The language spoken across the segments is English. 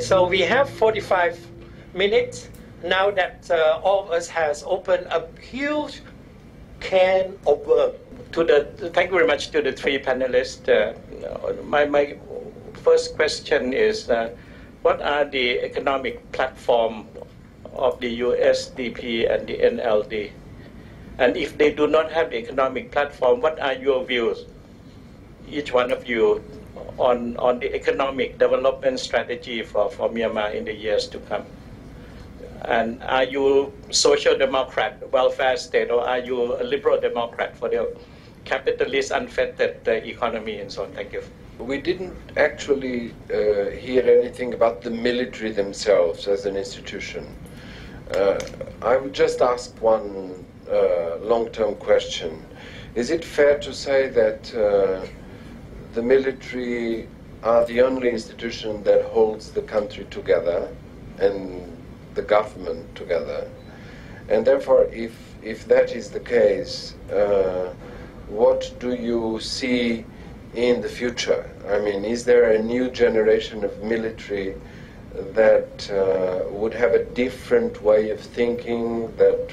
So we have 45 minutes now that uh, all of us has opened a huge can of worms. To the, thank you very much to the three panelists. Uh, my, my first question is, uh, what are the economic platform of the USDP and the NLD? And if they do not have the economic platform, what are your views, each one of you, on, on the economic development strategy for, for Myanmar in the years to come? And are you social democrat, welfare state, or are you a liberal democrat for the capitalist, unfettered uh, economy and so on? Thank you. We didn't actually uh, hear anything about the military themselves as an institution. Uh, I would just ask one uh, long-term question. Is it fair to say that uh, the military are the only institution that holds the country together and the government together. And therefore, if, if that is the case, uh, what do you see in the future? I mean, is there a new generation of military that uh, would have a different way of thinking, that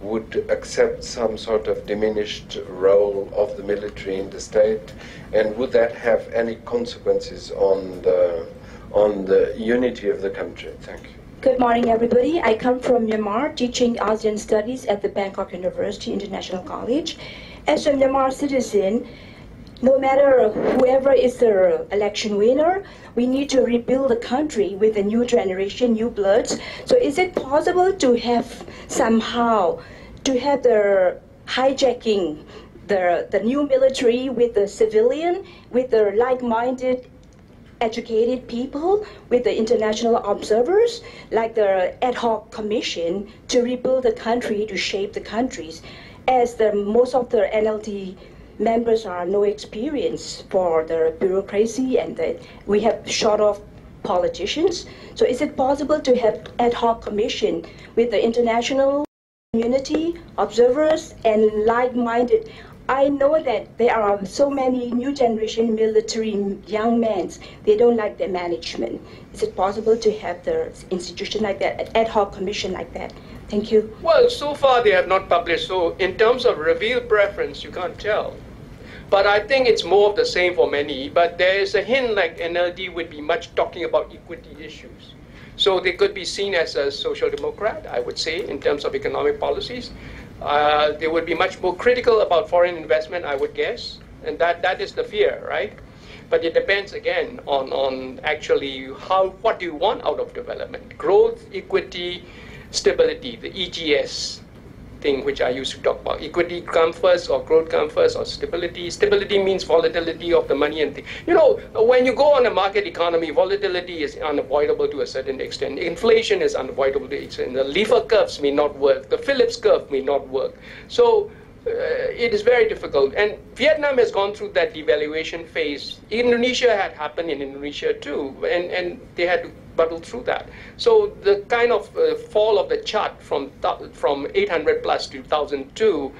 would accept some sort of diminished role of the military in the state? And would that have any consequences on the, on the unity of the country? Thank you. Good morning, everybody. I come from Myanmar, teaching ASEAN Studies at the Bangkok University International College. As a Myanmar citizen, no matter whoever is the election winner, we need to rebuild the country with a new generation, new bloods. So is it possible to have somehow, to have the hijacking the, the new military with the civilian, with the like-minded educated people with the international observers, like the ad hoc commission to rebuild the country, to shape the countries, as the most of the NLD members are no experience for the bureaucracy and we have short of politicians. So is it possible to have ad hoc commission with the international community, observers, and like-minded I know that there are so many new generation military young men, they don't like the management. Is it possible to have the institution like that, ad hoc commission like that? Thank you. Well, so far they have not published, so in terms of revealed preference, you can't tell. But I think it's more of the same for many, but there is a hint like NLD would be much talking about equity issues. So they could be seen as a social democrat, I would say, in terms of economic policies. Uh, they would be much more critical about foreign investment, I would guess, and that, that is the fear, right? But it depends again on, on actually how what do you want out of development? Growth, equity, stability, the EGS thing which I used to talk about. Equity come first or growth come first or stability. Stability means volatility of the money and thing. You know, when you go on a market economy, volatility is unavoidable to a certain extent. Inflation is unavoidable to an extent. The Laffer curves may not work. The Phillips curve may not work. So uh, it is very difficult. And Vietnam has gone through that devaluation phase. Indonesia had happened in Indonesia too, and, and they had to battle through that. So the kind of uh, fall of the kyat from, from 800 plus to 2002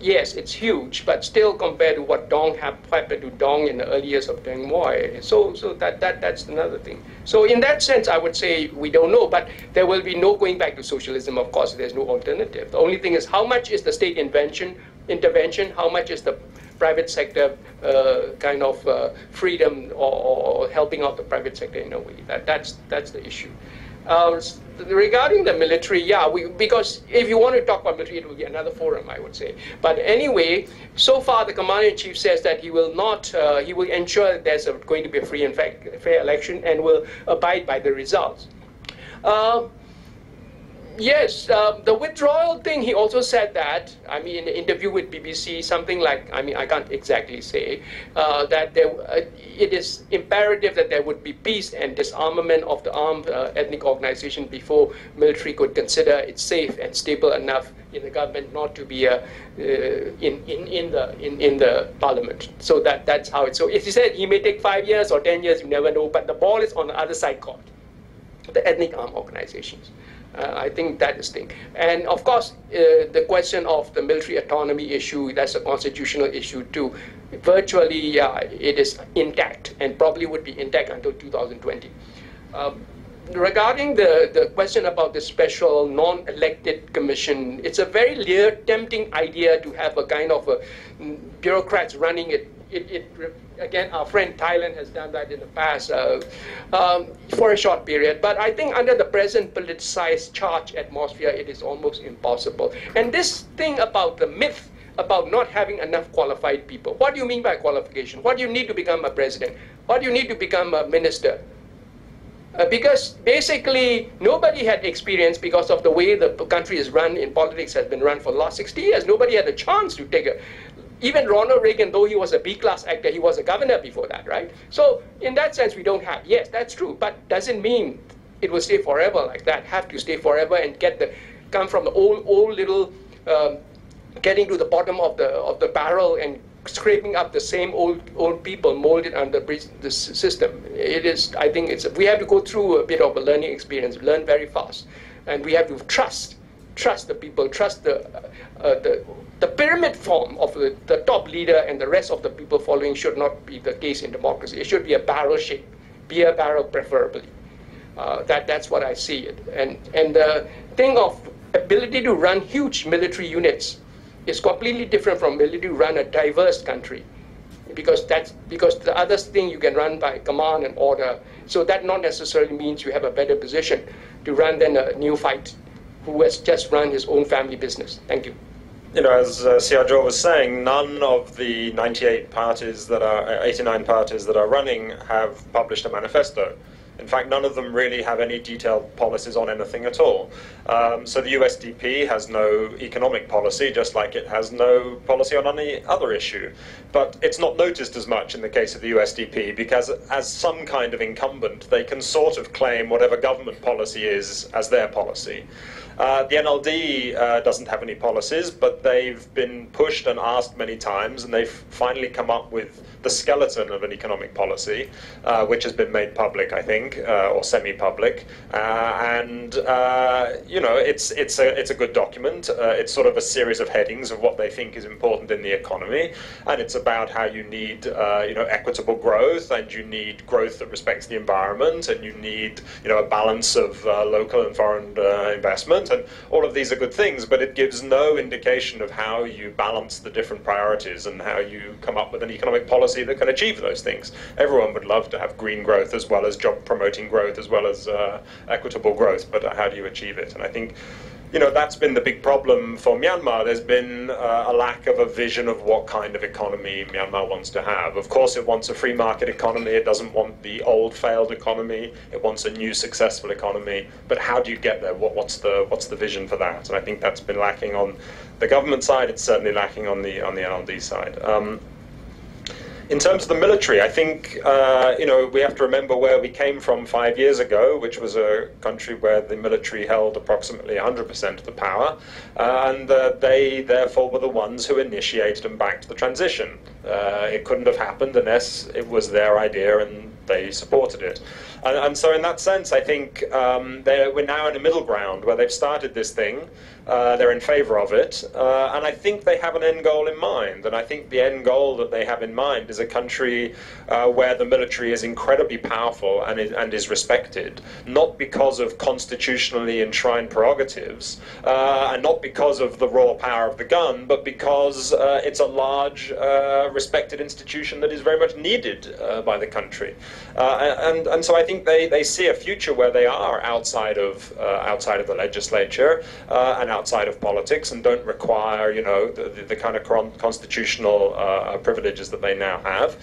yes, it's huge, but still compared to what Dong happened to Dong in the early years of Doi Moi. So, so that, that, that's another thing. So in that sense, I would say we don't know, but there will be no going back to socialism, of course, there's no alternative. The only thing is how much is the state invention, intervention, how much is the private sector uh, kind of uh, freedom or, or, helping out the private sector in a way. That, that's, that's the issue. Uh, regarding the military, yeah, we, because if you want to talk about military, it will be another forum, I would say. But anyway, so far the commander-in-chief says that he will not, uh, he will ensure that there's a, going to be a free and fair election and will abide by the results. Uh, yes, uh, the withdrawal thing, he also said that, I mean, in an interview with BBC, something like, I mean, I can't exactly say, uh, that there, uh, it is imperative that there would be peace and disarmament of the armed uh, ethnic organization before military could consider it safe and stable enough in the government not to be uh, in, in, in, the, in, in the parliament. So that, that's how it, so if he said he may take five years or 10 years, you never know, but the ball is on the other side court, the ethnic armed organizations. Uh, I think that is thing. And of course, uh, the question of the military autonomy issue, that's a constitutional issue too. Virtually, yeah, it is intact and probably would be intact until 2020. Um, regarding the, the question about the special non-elected commission, it's a very tempting idea to have a kind of a mm, bureaucrats running it. It, it. Again, our friend Thailand has done that in the past uh, um, for a short period. But I think under the present politicized charge atmosphere, it is almost impossible. And this thing about the myth about not having enough qualified people. What do you mean by qualification? What do you need to become a president? What do you need to become a minister? Uh, because basically nobody had experience because of the way the country is run in politics has been run for the last 60 years. Nobody had a chance to take a. Even Ronald Reagan, though he was a B-class actor, he was a governor before that, right? So in that sense, we don't have. Yes, that's true, but doesn't mean it will stay forever like that. Have to stay forever and get the come from the old old little. Um, getting to the bottom of the of the barrel and scraping up the same old old people molded under the system. It is, I think, it's we have to go through a bit of a learning experience, learn very fast, and we have to trust, trust the people, trust the uh, the the pyramid form of the, the top leader and the rest of the people following should not be the case in democracy. It should be a barrel shape, beer barrel preferably. Uh, that that's what I see it. And and the thing of ability to run huge military units is completely different from ability to run a diverse country because that's because the other thing you can run by command and order. So that not necessarily means you have a better position to run than a neophyte who has just run his own family business. Thank you. You know, as uh, Siajo was saying, none of the 98 parties that are, 89 parties that are running have published a manifesto. In fact, none of them really have any detailed policies on anything at all. Um, so the USDP has no economic policy, just like it has no policy on any other issue. But it's not noticed as much in the case of the USDP because, as some kind of incumbent, they can sort of claim whatever government policy is as their policy. Uh, the NLD uh, doesn't have any policies, but they've been pushed and asked many times, and they've finally come up with the skeleton of an economic policy, uh, which has been made public, I think, uh, or semi-public. Uh, and uh, you know, it's it's a it's a good document. it's sort of a series of headings of what they think is important in the economy, and it's about how you need you know equitable growth, and you need growth that respects the environment, and you need you know a balance of local and foreign investment and all of these are good things, but it gives no indication of how you balance the different priorities and how you come up with an economic policy that can achieve those things. Everyone would love to have green growth as well as job promoting growth as well as uh, equitable growth, but how do you achieve it? And I think you know, that's been the big problem for Myanmar. There's been uh, a lack of a vision of what kind of economy Myanmar wants to have. Of course, it wants a free market economy. It doesn't want the old failed economy. It wants a new successful economy. But how do you get there? What, what's the what's the vision for that? And I think that's been lacking on the government side. It's certainly lacking on the on the NLD side. Um, in terms of the military, I think uh, you know we have to remember where we came from five years ago, which was a country where the military held approximately 100% of the power, uh, and uh, they therefore were the ones who initiated and backed the transition. Uh, it couldn't have happened unless it was their idea and they supported it. And, and so, in that sense, I think um, we're now in a middle ground where they've started this thing. Uh, they're in favour of it, uh, and I think they have an end goal in mind. And I think the end goal that they have in mind is a country uh, where the military is incredibly powerful and is, and is respected, not because of constitutionally enshrined prerogatives, uh, and not because of the raw power of the gun, but because uh, it's a large, uh, respected institution that is very much needed by the country. and and so I think they, they see a future where they are outside of outside of the legislature and outside of politics and don't require, you know, the, the, the kind of constitutional uh, privileges that they now have.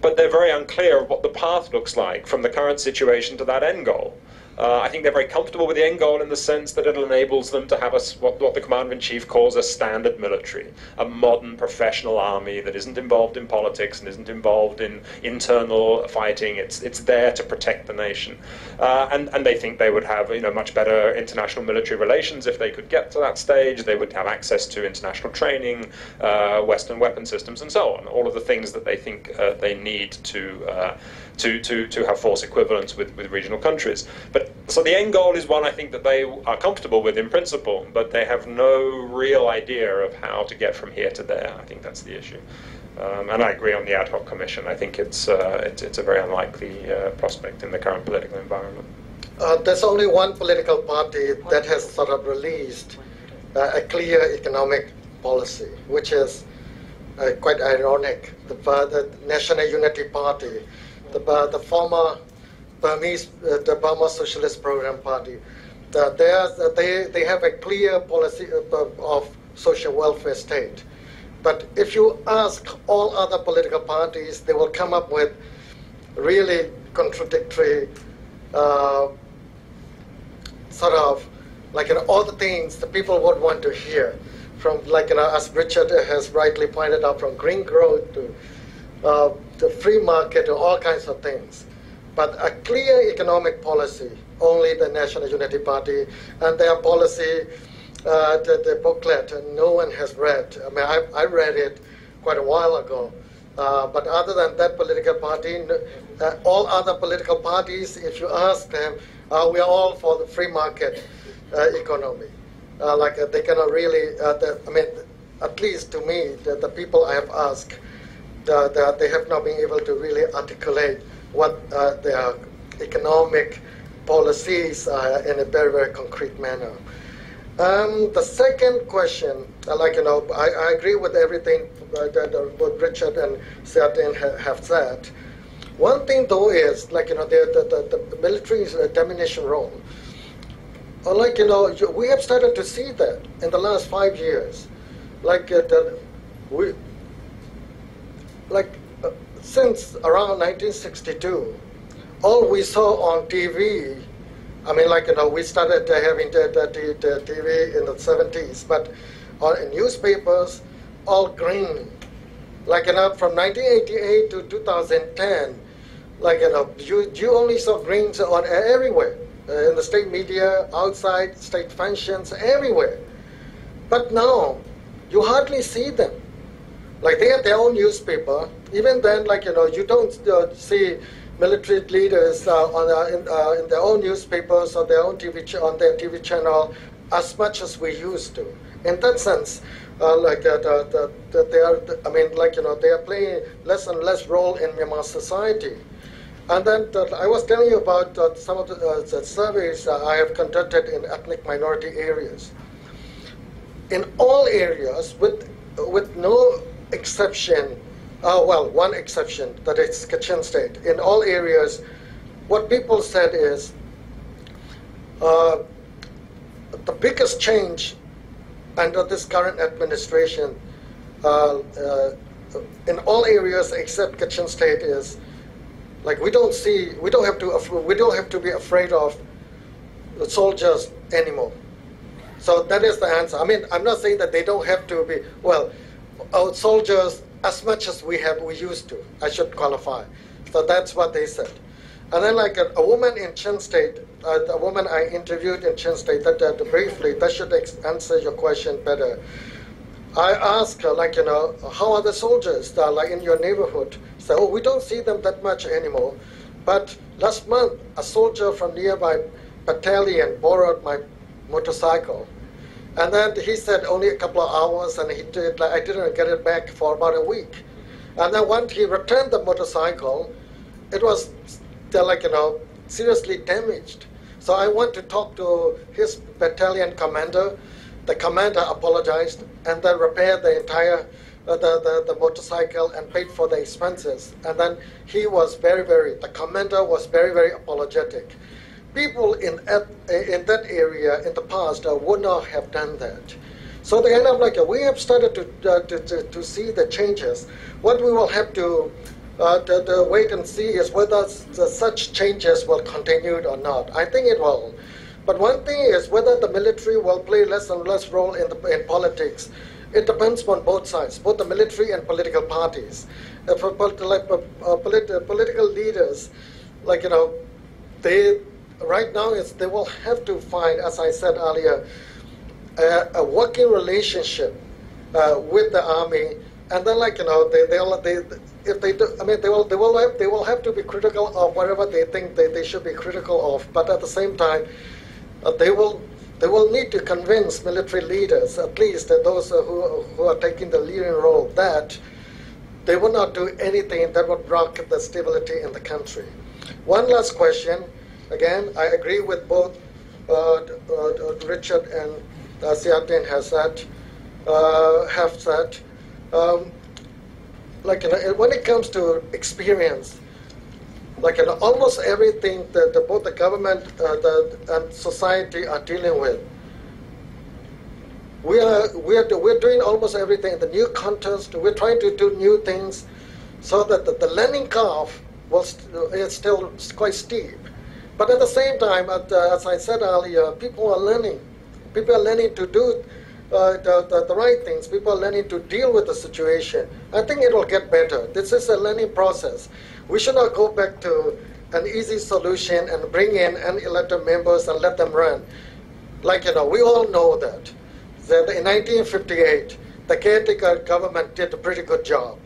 But they're very unclear of what the path looks like from the current situation to that end goal. Uh, I think they're very comfortable with the end goal in the sense that it enables them to have a, what, what the commander in chief calls a standard military, a modern professional army that isn't involved in politics and isn't involved in internal fighting. It's it's there to protect the nation, uh, and and they think they would have you know much better international military relations if they could get to that stage. They would have access to international training, uh, Western weapon systems, and so on. All of the things that they think uh, they need to uh, to, to, to have force equivalence with, with regional countries. But so the end goal is one I think that they are comfortable with in principle, but they have no real idea of how to get from here to there. I think that's the issue. Um, and I agree on the ad hoc commission. I think it's, uh, it's, it's, a very unlikely uh, prospect in the current political environment. Uh, there's only one political party that has sort of released uh, a clear economic policy, which is uh, quite ironic. The, the, National Unity Party, the, the former Burmese, uh, the Burma Socialist Program Party, the, they, they have a clear policy of social welfare state. But if you ask all other political parties, they will come up with really contradictory uh, sort of like you know, all the things the people would want to hear from like you know, as Richard has rightly pointed out, from green growth to uh, the free market to all kinds of things. But a clear economic policy, only the National Unity Party and their policy, uh, the, the, booklet, and no one has read. I mean, I, I read it quite a while ago. Uh, but other than that political party, uh, all other political parties, if you ask them, uh, we are all for the free market uh, economy. Uh, like they cannot really, the, I mean, at least to me, the, the people I have asked, the, the, they have not been able to really articulate what uh, their economic policies are in a very, very concrete manner. Um, the second question, uh, like, you know, I, I agree with everything uh, that uh, both Richard and Seatin have said. One thing, though, is, like, you know, the, the, the, military's domination role. Or like, you know, we have started to see that in the last five years. Like, uh, the, we, like uh, since around 1962, all we saw on TV, I mean, like, you know, we started having uh, the, uh, the, the TV in the 70s, but on newspapers, all green. Like, you know, from 1988 to 2010, like, you know, you, you only saw greens on everywhere, uh, in the state media, outside, state functions, everywhere. But now, you hardly see them. Like they have their own newspaper. Even then, like you know, you don't uh, see military leaders uh, on uh, in, uh, in, their own newspapers or their own TV on their TV channel as much as we used to. In that sense, uh, like uh, the, the, they are, I mean, like you know, they are playing less and less role in Myanmar society. And then I was telling you about some of the, the surveys I have conducted in ethnic minority areas. In all areas, with with no exception, uh, well, one exception, that it's Kachin State. In all areas, what people said is uh, the biggest change under this current administration uh, uh, in all areas except Kachin State is like we don't see, we don't have to, we don't have to be afraid of the soldiers anymore. So that is the answer. I mean, I'm not saying that they don't have to be, well, our soldiers as much as we have we used to. I should qualify. So that's what they said. And then like a, a woman in Chin State, uh, a woman I interviewed in Chin State, that, that briefly, that should answer your question better. I asked her, like, you know, how are the soldiers that are like in your neighborhood? So, oh, we don't see them that much anymore. But last month, a soldier from nearby battalion borrowed my motorcycle and then he said only a couple of hours, and he did. Like, I didn't get it back for about a week. And then once he returned the motorcycle, it was like you know seriously damaged. So I went to talk to his battalion commander. The commander apologized and then repaired the entire uh, the, the, the motorcycle and paid for the expenses. And then he was very, very, the commander was very, very apologetic people in, in that area in the past uh, would not have done that. So they end up like uh, we have started to, uh, to, to, to, see the changes. What we will have to, uh, to, to, wait and see is whether such changes will continue or not. I think it will. But one thing is whether the military will play less and less role in, the, in politics. It depends on both sides, both the military and political parties. Uh, for like, uh, polit- political leaders, like you know, they right now is they will have to find, as I said earlier, a, a working relationship uh, with the army, and then like you know they they'll they if they do, I mean they will they will have they will have to be critical of whatever they think they, they should be critical of, but at the same time uh, they will they will need to convince military leaders, at least those who who are taking the leading role, that they would not do anything that would rock the stability in the country. One last question. Again, I agree with both uh, uh, Richard and uh, Siatin has said, uh, have said. Um, like you know, when it comes to experience, like you know, almost everything that the, both the government uh, the, and society are dealing with, we are we are we're doing almost everything. In the new context, we're trying to do new things, so that the, the learning curve was is still quite steep. But at the same time, as I said earlier, people are learning. People are learning to do uh, the, the, the, right things. People are learning to deal with the situation. I think it will get better. This is a learning process. We should not go back to an easy solution and bring in unelected members and let them run. Like, you know, we all know that, that in 1958, the caretaker government did a pretty good job.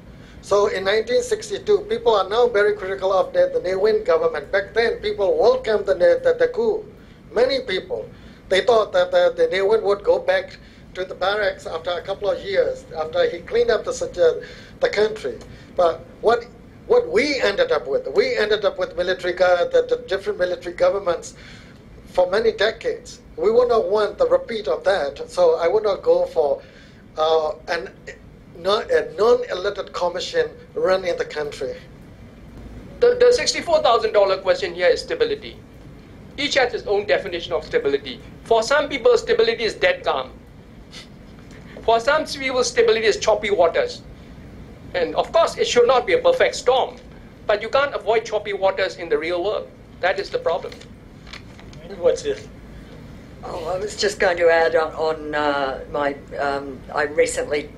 So in 1962, people are now very critical of the, Ne Win government. Back then, people welcomed the, the, the coup. Many people. They thought that the, Ne Win would go back to the barracks after a couple of years, after he cleaned up the, the country. But what, what we ended up with, we ended up with military, the, the different military governments for many decades. We would not want the repeat of that, so I would not go for uh, an a non-elected commission running the country. The, the $64,000 question here is stability. Each has its own definition of stability. For some people, stability is dead calm. For some people, stability is choppy waters. And of course, it should not be a perfect storm, but you can't avoid choppy waters in the real world. That is the problem. What's this? Oh, I was just going to add on, on uh, my. Um, I recently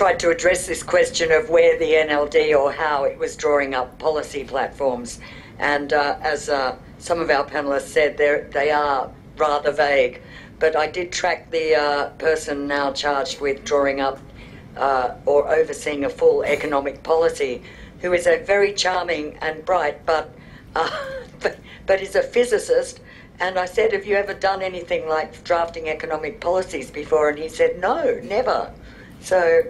tried to address this question of where the NLD or how it was drawing up policy platforms. And uh, as uh, some of our panelists said, they are rather vague. But I did track the uh, person now charged with drawing up uh, or overseeing a full economic policy, who is a very charming and bright, but, uh, but, but is a physicist. And I said, Have you ever done anything like drafting economic policies before? And he said, No, never. So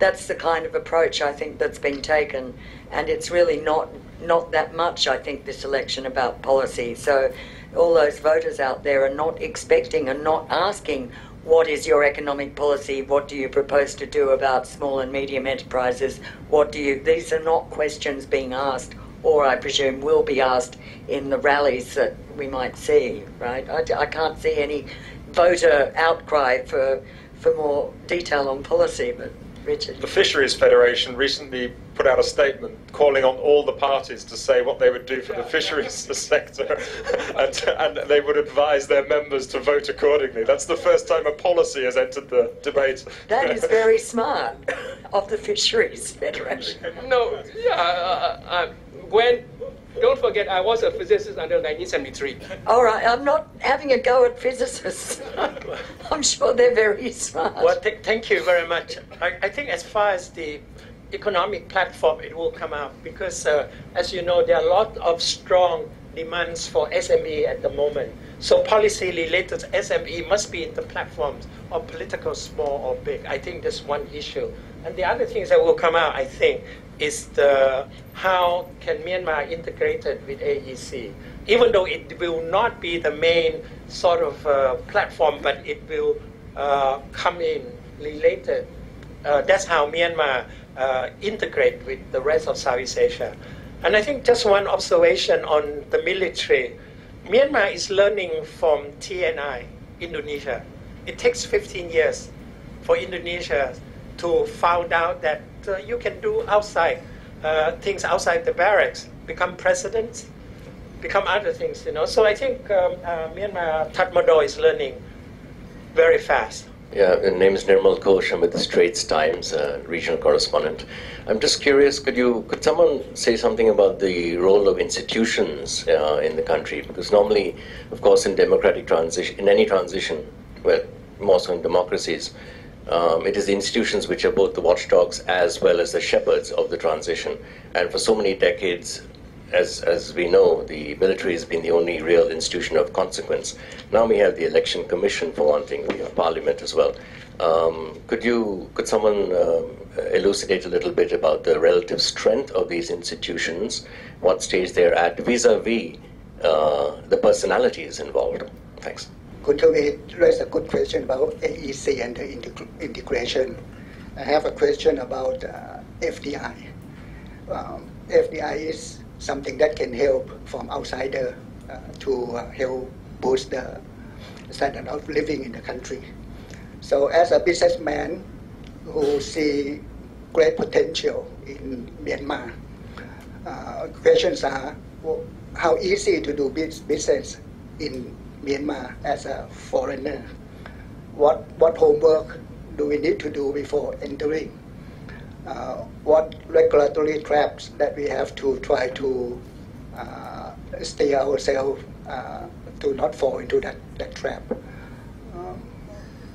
that's the kind of approach I think that's been taken, and it's really not not that much. I think this election about policy. So all those voters out there are not expecting and not asking. What is your economic policy? What do you propose to do about small and medium enterprises? What do you? These are not questions being asked, or I presume will be asked in the rallies that we might see. Right? I, I can't see any voter outcry for for more detail on policy, but Richard. The Fisheries Federation recently put out a statement calling on all the parties to say what they would do for the fisheries sector, and, and, they would advise their members to vote accordingly. That's the first time a policy has entered the debate. That is very smart of the Fisheries Federation. No, yeah, uh, uh, when don't forget, I was a physicist until 1973. All right, I'm not having a go at physicists. I'm sure they're very smart. Well, th- thank you very much. I, I, think as far as the economic platform, it will come out because, uh, as you know, there are a lot of strong demands for SME at the moment. So policy related to SME must be in the platforms of political small or big. I think that's one issue. And the other things that will come out, I think, is the how can Myanmar integrated with AEC, even though it will not be the main sort of uh, platform, but it will uh, come in related. Uh, that's how Myanmar uh, integrate with the rest of Southeast Asia. And I think just one observation on the military. Myanmar is learning from TNI, Indonesia. It takes 15 years for Indonesia to find out that uh, you can do outside uh, things outside the barracks, become president, become other things, you know. So I think um, uh, Myanmar Tatmadaw is learning very fast. Yeah, the name is Nirmal Ghosh. I'm with the Straits Times uh, regional correspondent. I'm just curious, could you could someone say something about the role of institutions uh, in the country? Because normally, of course, in democratic transition, in any transition, well, more so in democracies, um, it is the institutions which are both the watchdogs as well as the shepherds of the transition. And for so many decades, as, as we know, the military has been the only real institution of consequence. Now we have the election commission for one thing. We have parliament as well. Um, could you, could someone um, elucidate a little bit about the relative strength of these institutions, what stage they're at vis-a-vis uh, the personalities involved? Thanks. Kuntawe raise a good question about AEC and the integ- integration. I have a question about uh, FDI. Um, FDI is something that can help from outsider uh, to uh, help boost the standard of living in the country. So as a businessman who see great potential in Myanmar, uh, questions are well, how easy to do business in Myanmar as a foreigner? What, what homework do we need to do before entering? Uh, what regulatory traps that we have to try to uh, stay ourselves uh, to not fall into that, that trap? Um,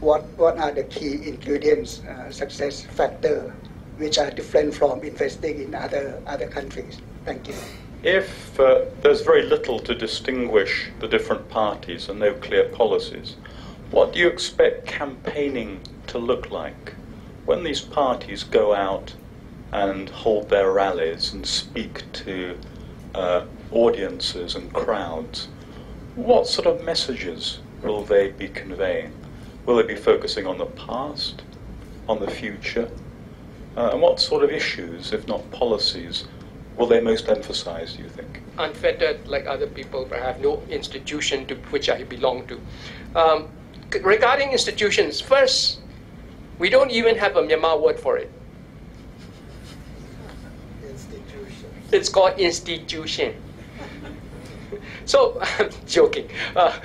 what, what are the key ingredients, uh, success factor, which are different from investing in other, other countries? Thank you if uh, there's very little to distinguish the different parties and no clear policies, what do you expect campaigning to look like when these parties go out and hold their rallies and speak to uh, audiences and crowds? What sort of messages will they be conveying? Will they be focusing on the past, on the future? Uh, and what sort of issues, if not policies, will they most emphasize, do you think? Unfettered, like other people, have no institution to which I belong to. Um, regarding institutions, first, we don't even have a Myanmar word for it. Institution. It's called institution. so, I'm joking. Uh,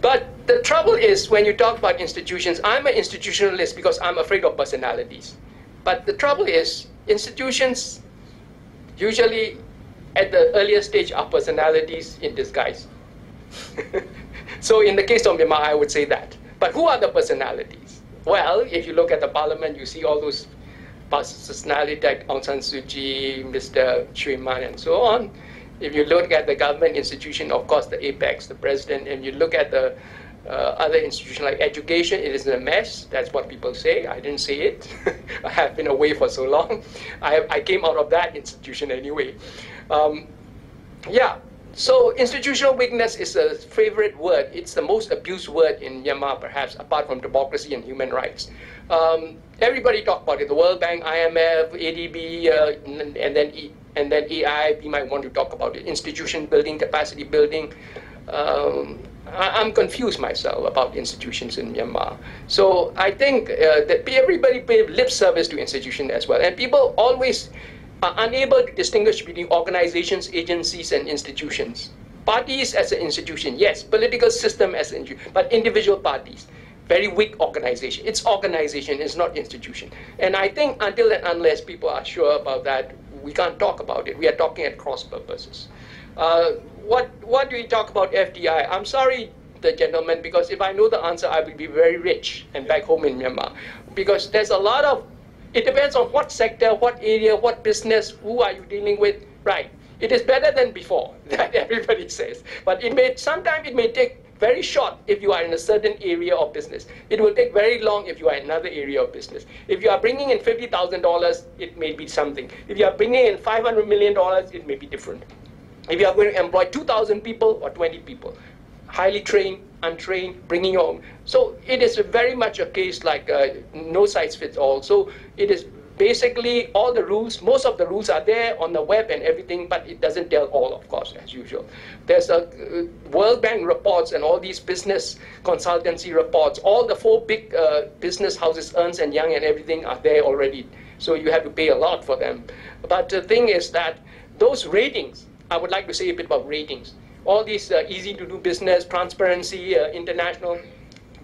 but the trouble is when you talk about institutions, I'm an institutionalist because I'm afraid of personalities. But the trouble is, institutions usually at the earlier stage are personalities in disguise. so in the case of Myanmar, I would say that. But who are the personalities? Well, if you look at the parliament, you see all those personalities like Aung San Suu Kyi, Mr. Shwe Mann, and so on. If you look at the government institution, of course, the apex, the president, and you look at the uh, other institutions like education, it is a mess. That's what people say. I didn't say it. I have been away for so long. I, I came out of that institution anyway. Um, yeah, so institutional weakness is a favorite word. It's the most abused word in Myanmar, perhaps, apart from democracy and human rights. Um, everybody talk about it. The World Bank, IMF, ADB, uh, and then e, and then AI. We might want to talk about it. Institution building, capacity building. Um, I, am confused myself about institutions in Myanmar. So I think uh, that everybody pay lip service to institutions as well. And people always are unable to distinguish between organizations, agencies, and institutions. Parties as an institution, yes. Political system as an institution, but individual parties, very weak organization. It's organization, it's not institution. And I think until and unless people are sure about that, we can't talk about it. We are talking at cross purposes. Uh, what what do we talk about FDI? I'm sorry, the gentleman, because if I know the answer, I will be very rich and back home in Myanmar. Because there's a lot of, it depends on what sector, what area, what business, who are you dealing with, right? It is better than before, that everybody says. But it may, sometimes it may take very short if you are in a certain area of business. It will take very long if you are in another area of business. If you are bringing in $50,000, it may be something. If you are bringing in $500 million, it may be different. If you are going to employ 2,000 people or 20 people, highly trained, untrained, bringing own. So it is very much a case like uh, no size fits all. So it is basically all the rules, most of the rules are there on the web and everything, but it doesn't tell all, of course, as usual. There's a uh, World Bank reports and all these business consultancy reports. All the four big uh, business houses, Ernst and Young and everything, are there already. So you have to pay a lot for them. But the thing is that those ratings I would like to say a bit about ratings. All these uh, easy to do business, transparency, uh, international,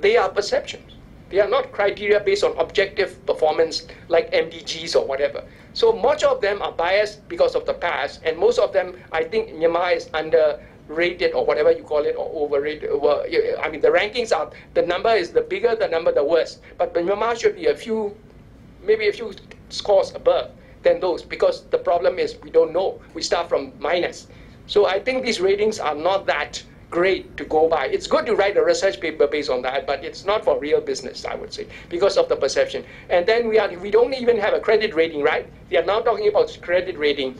they are perceptions. They are not criteria based on objective performance like MDGs or whatever. So much of them are biased because of the past, and most of them, I think Myanmar is underrated or whatever you call it, or overrated. I mean, the rankings are, the number is the bigger the number, the worse. But Myanmar should be a few, maybe a few scores above than those because the problem is we don't know. We start from minus. So I think these ratings are not that great to go by. It's good to write a research paper based on that, but it's not for real business, I would say, because of the perception. And then we are we don't even have a credit rating, right? They are now talking about credit rating.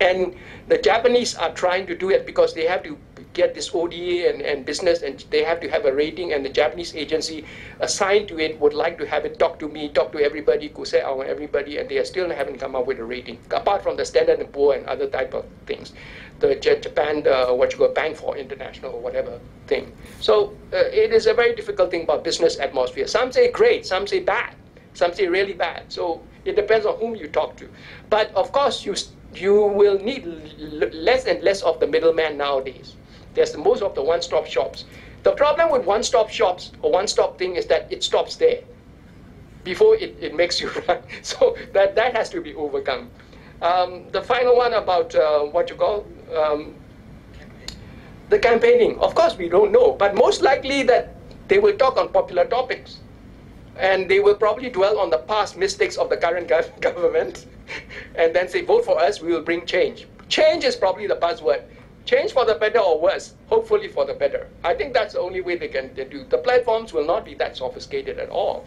And the Japanese are trying to do it because they have to get this ODA and, and business and they have to have a rating and the Japanese agency assigned to it would like to have it talk to me, talk to everybody, kusei everybody, and they are still haven't come up with a rating, apart from the Standard and Poor and other type of things. The Japan, uh, what you call Bank for International or whatever thing. So uh, it is a very difficult thing about business atmosphere. Some say great, some say bad, some say really bad. So it depends on whom you talk to. But of course, you, you will need less and less of the middleman nowadays. There's the, most of the one-stop shops. The problem with one-stop shops or one-stop thing is that it stops there before it, it makes you run. So that, that has to be overcome. Um, the final one about uh, what you call um, the campaigning. Of course, we don't know, but most likely that they will talk on popular topics. And they will probably dwell on the past mistakes of the current government and then say, vote for us, we will bring change. Change is probably the buzzword change for the better or worse, hopefully for the better. I think that's the only way they can do. The platforms will not be that sophisticated at all.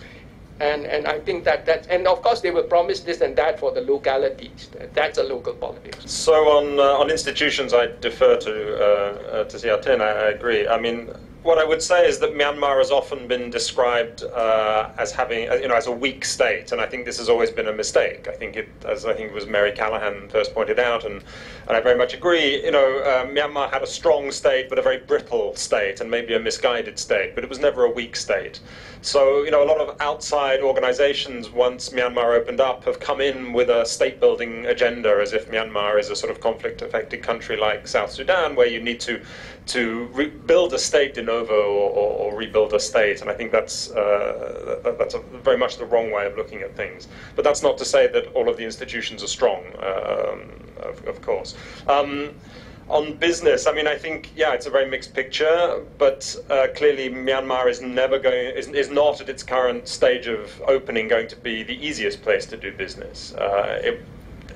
And, and I think that that and of course they will promise this and that for the localities. That's a local politics. So on uh, on institutions, I defer to uh, uh, to Siu Tin. I, I agree. I mean, what I would say is that Myanmar has often been described uh, as having, uh, you know, as a weak state, and I think this has always been a mistake. I think it, as I think it was Mary Callahan first pointed out, and, and I very much agree. You know, uh, Myanmar had a strong state, but a very brittle state, and maybe a misguided state, but it was never a weak state. So, you know, a lot of outside organizations, once Myanmar opened up, have come in with a state building agenda as if Myanmar is a sort of conflict affected country like South Sudan, where you need to, to rebuild a state de novo or, or, or rebuild a state. And I think that's, uh, that's very much the wrong way of looking at things. But that's not to say that all of the institutions are strong, um, of, of, course. Um, on business, I mean, I think yeah, it's a very mixed picture, but uh, clearly Myanmar is never going is, is not at its current stage of opening going to be the easiest place to do business. Uh, it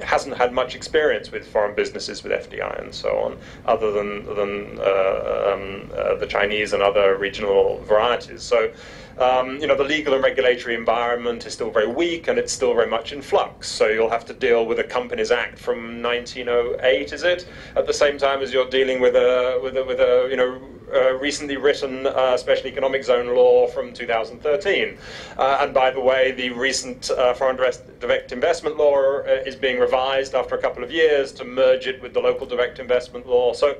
hasn't had much experience with foreign businesses with FDI and so on, other than than uh, um, uh, the Chinese and other regional varieties. So um, you know, the legal and regulatory environment is still very weak and it's still very much in flux. So you'll have to deal with a Companies Act from 1908, is it? At the same time as you're dealing with a, with a, with a you know, uh, recently written uh, special economic zone law from 2013. Uh, and by the way, the recent uh, foreign direct investment law is being revised after a couple of years to merge it with the local direct investment law. So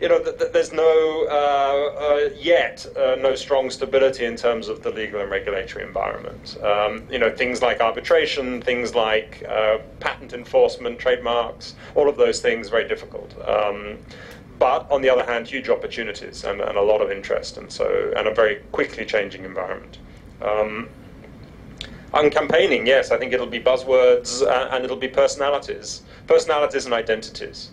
you know, th- th- there's no yet no strong stability in terms of the legal and regulatory environment. Um, you know, things like arbitration, things like patent enforcement, trademarks, all of those things very difficult. Um, but on the other hand, huge opportunities and, and, a lot of interest, and so and a very quickly changing environment. Um, on campaigning, yes, I think it'll be buzzwords uh, and it'll be personalities, personalities and identities.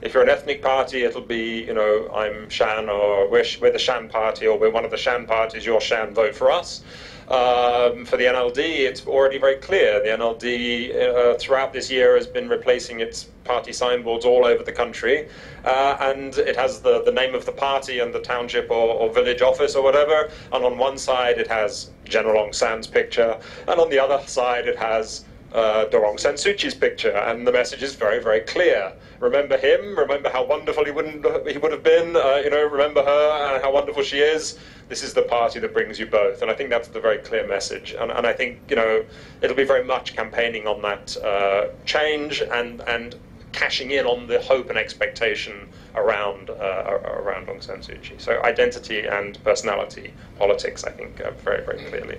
If you're an ethnic party, it'll be, you know, I'm Shan, or we're, we're the Shan party, or we're one of the Shan parties, you're Shan, vote for us. Um, for the NLD, it's already very clear. The NLD uh, throughout this year has been replacing its party signboards all over the country, uh, and it has the, the name of the party and the township or, or, village office or whatever. And on one side, it has General Aung San's picture, and on the other side, it has uh, Daw San Suu Kyi's picture, and the message is very, very clear. Remember him. Remember how wonderful he wouldn't he would have been. Uh, you know, remember her and how wonderful she is. This is the party that brings you both, and I think that's the very clear message. And, and I think you know it'll be very much campaigning on that uh, change and and cashing in on the hope and expectation around uh, around Aung San Suu Kyi. So identity and personality politics, I think, uh, very very clearly.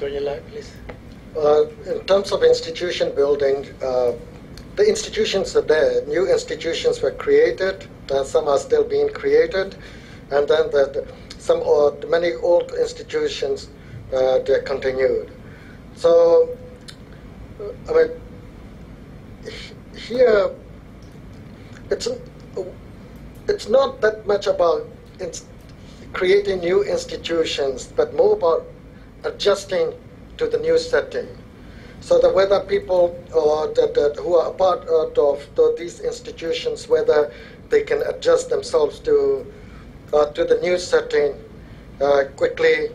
Light, please. Uh, in terms of institution building, uh, the institutions are there. New institutions were created. Uh, some are still being created, and then the, some or many old institutions uh, they continued. So, I mean, here it's it's not that much about creating new institutions, but more about adjusting to the new setting. So whether people uh, that, that who are part of the, these institutions, whether they can adjust themselves to, uh, to the new setting uh, quickly,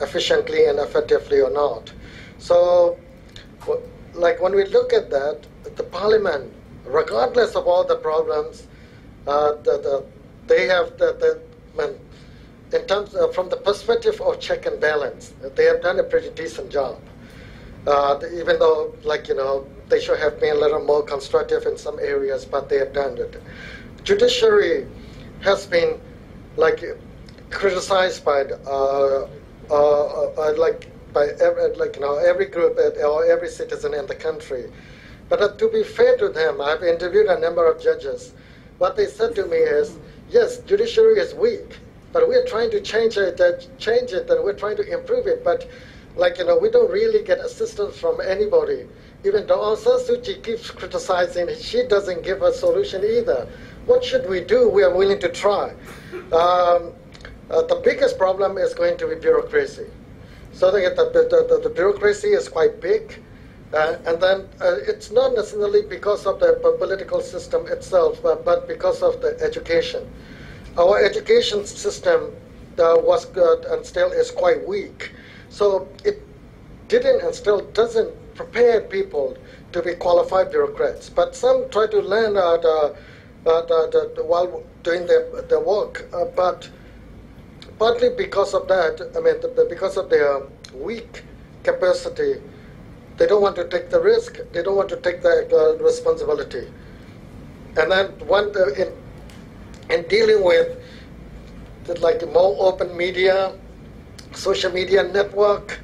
efficiently, and effectively or not. So, like when we look at that, the parliament, regardless of all the problems, uh, the, the, they have the, the in terms of, from the perspective of check and balance, they have done a pretty decent job. Uh, even though, like you know, they should have been a little more constructive in some areas, but they have done it. Judiciary has been like criticized by uh, uh, uh, like by every, like you know every group or every citizen in the country. But to be fair to them, I've interviewed a number of judges. What they said to me is, yes, judiciary is weak, but we're trying to change it, uh, change it, and we're trying to improve it. But like you know, we don't really get assistance from anybody. Even Aung San Suu Kyi keeps criticizing, she doesn't give a solution either. What should we do? We are willing to try. Um, uh, the biggest problem is going to be bureaucracy. So the, the, the, the bureaucracy is quite big. Uh, and then uh, it's not necessarily because of the political system itself, but, but because of the education. Our education system uh, was good and still is quite weak. So it didn't and still doesn't prepare people to be qualified bureaucrats. But some try to learn uh, the, uh, the, the, while doing their, their work. Uh, but partly because of that, I mean, because of their weak capacity, they don't want to take the risk. They don't want to take the uh, responsibility. And then one in in dealing with like more open media, social media network,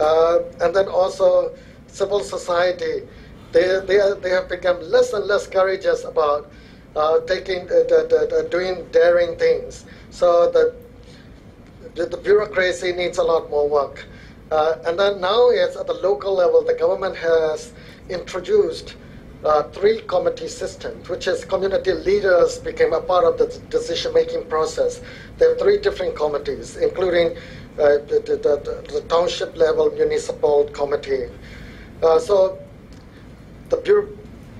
uh, and then also civil society, they, they, are, they have become less and less courageous about uh, taking, the, the, doing daring things. So the, the, the, bureaucracy needs a lot more work. Uh, and then now, yes, at the local level, the government has introduced uh, three committee systems, which is community leaders became a part of the decision-making process. There are three different committees, including uh, the, the, the, the, township level municipal committee. Uh, so the bureau,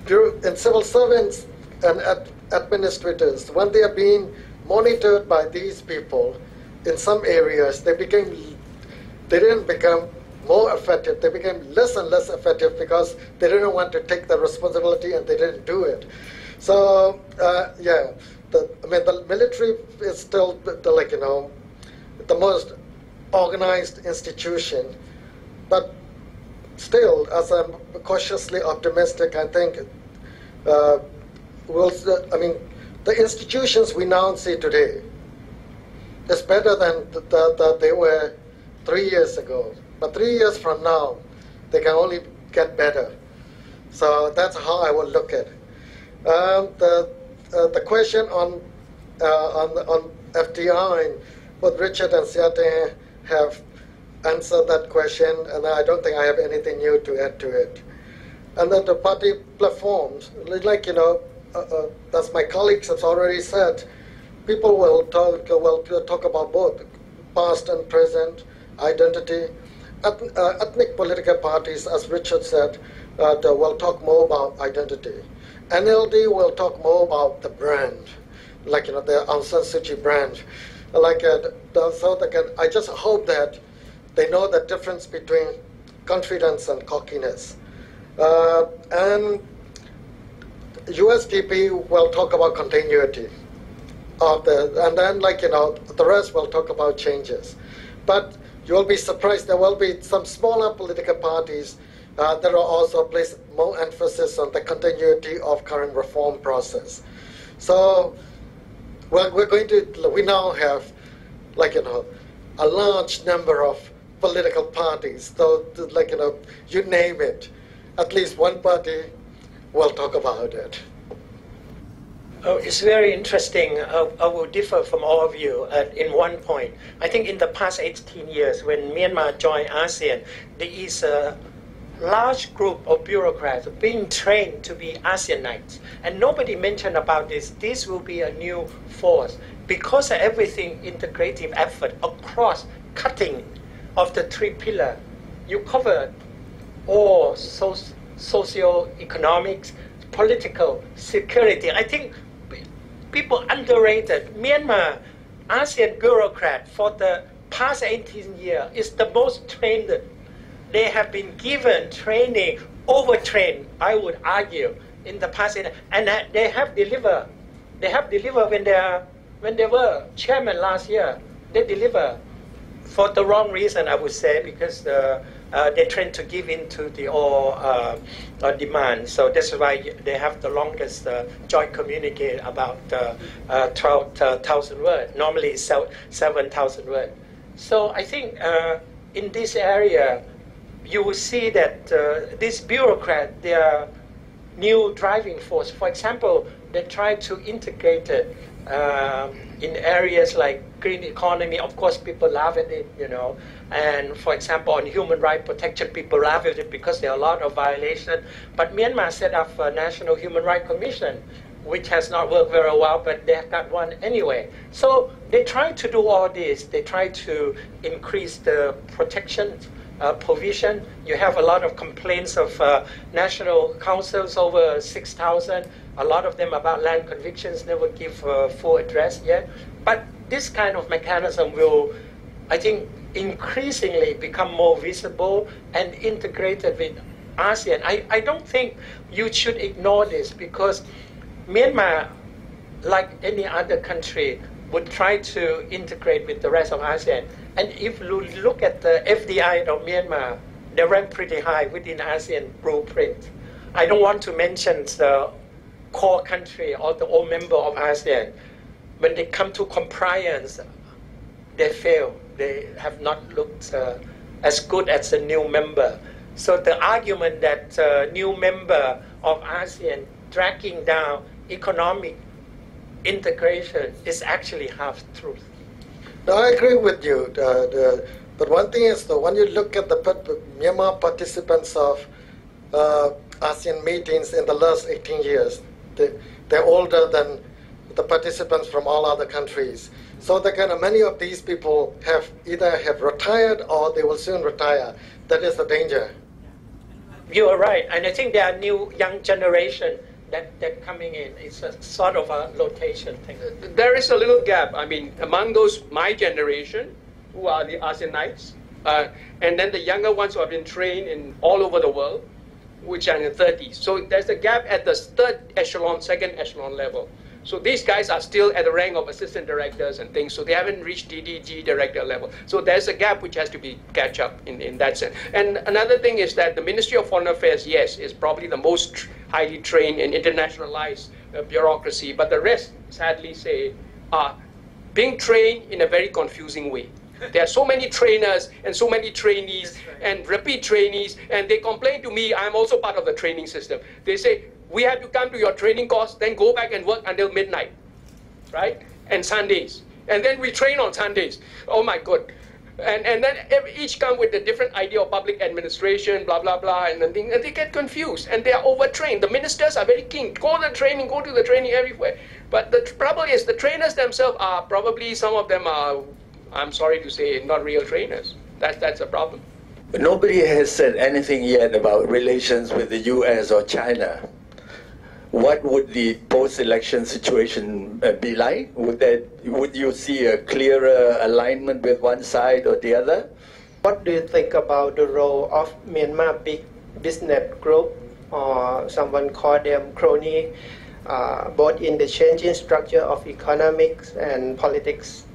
bureau, and civil servants and ad, administrators, when they are being monitored by these people, in some areas they became, they didn't become more effective. They became less and less effective because they didn't want to take the responsibility and they didn't do it. So uh, yeah, the, I mean the military is still the, like you know the most organized institution, but still, as I'm cautiously optimistic, I think uh, we'll. I mean, the institutions we now see today is better than the, the, the, they were three years ago. But three years from now, they can only get better. So that's how I would look at it. Um, the, uh, the question on, uh, on, on FDI, both Richard and Siate have answered that question, and I don't think I have anything new to add to it. And then the party platforms, like, you know, uh, uh, as my colleagues have already said, people will talk, will talk about both past and present identity, ethnic political parties, as Richard said, uh, will talk more about identity. NLD will talk more about the brand, like you know the Aung San Suu Kyi brand. Like uh, so, can, I just hope that they know the difference between confidence and cockiness. Uh, and USDP will talk about continuity of the, and then like you know the rest will talk about changes. But you will be surprised there will be some smaller political parties uh, that will also place more emphasis on the continuity of current reform process. So we're going to, we now have like, you know, a large number of political parties. So like, you know, you name it, at least one party will talk about it. Oh, it's very interesting. I will differ from all of you uh, in one point. I think in the past 18 years, when Myanmar joined ASEAN, there is a large group of bureaucrats being trained to be ASEANites. And nobody mentioned about this. This will be a new force. Because of everything integrative effort across cutting of the three pillars, you cover all so, socio-economics, political, security. I think people underrated. Myanmar, ASEAN bureaucrat for the past 18 years is the most trained. They have been given training, overtrained, I would argue, in the past, and they have delivered. They have delivered when they are, when they were chairman last year. They deliver for the wrong reason, I would say, because the uh, they tend to give in to the all uh, uh, demand. So that's why they have the longest uh, joint communiqué about uh, uh, 12,000 words. Normally it's 7,000 words. So I think in this area, you will see that this bureaucrat, they are new driving force. For example, they try to integrate it in areas like green economy. Of course, people laugh at it, you know. And for example, on human rights protection, people laugh at it because there are a lot of violations. But Myanmar set up a National Human Rights Commission, which has not worked very well, but they have got one anyway. So they try to do all this. They try to increase the protection uh, provision. You have a lot of complaints of uh, national councils, over 6,000. A lot of them about land convictions never give a full address yet. But this kind of mechanism will, I think, increasingly become more visible and integrated with ASEAN. I, I don't think you should ignore this because Myanmar, like any other country, would try to integrate with the rest of ASEAN. And if you look at the FDI of Myanmar, they rank pretty high within ASEAN blueprint. I don't want to mention the core country or the old member of ASEAN. When they come to compliance, they fail they have not looked uh, as good as a new member. So the argument that uh, new member of ASEAN dragging down economic integration is actually half truth. No, I agree with you. Uh, the, but one thing is, though, when you look at the Myanmar participants of uh, ASEAN meetings in the last 18 years, they, they're older than the participants from all other countries. So the kind of many of these people have either have retired or they will soon retire. That is the danger. You are right, and I think there are new young generation that that coming in. It's a sort of a rotation thing. There is a little gap. I mean, among those my generation, who are the ASEANites, uh, and then the younger ones who have been trained in all over the world, which are in the 30s. So there's a gap at the third echelon, second echelon level. So these guys are still at the rank of assistant directors and things, so they haven't reached DDG director level. So there's a gap which has to be catch up in, in that sense. And another thing is that the Ministry of Foreign Affairs, yes, is probably the most highly trained and internationalized uh, bureaucracy, but the rest, sadly say, are being trained in a very confusing way. There are so many trainers and so many trainees and repeat trainees, and they complain to me, I'm also part of the training system. They say, we have to come to your training course, then go back and work until midnight, right? And Sundays. And then we train on Sundays. Oh my God. And, and then each come with a different idea of public administration, blah, blah, blah, and, then and they get confused and they are overtrained. The ministers are very keen. Go to the training, go to the training everywhere. But the trouble is the trainers themselves are probably, some of them are, I'm sorry to say, not real trainers. That's, that's a problem. Nobody has said anything yet about relations with the US or China what would the post-election situation uh, be like? Would that would you see a clearer alignment with one side or the other? What do you think about the role of Myanmar big business group or someone call them crony, uh, both in the changing structure of economics and politics?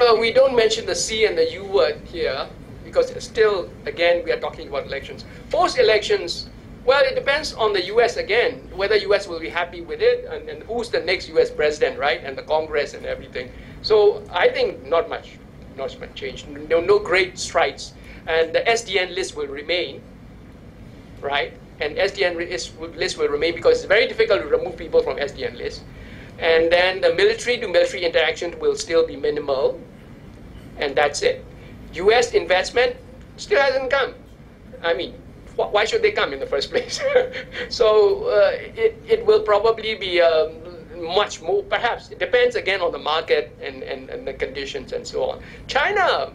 Well, we don't mention the C and the U word here because still, again, we are talking about elections. Post-elections, well, it depends on the U.S. again, whether U.S. will be happy with it, and, and, who's the next U.S. president, right, and the Congress and everything. So I think not much, not much change. No, no great strides, and the SDN list will remain, right? And SDN list will remain because it's very difficult to remove people from SDN list. And then the military to military interaction will still be minimal, and that's it. U.S. investment still hasn't come. I mean, why should they come in the first place? so uh, it, it will probably be um, much more, perhaps, it depends again on the market and, and, and the conditions and so on. China,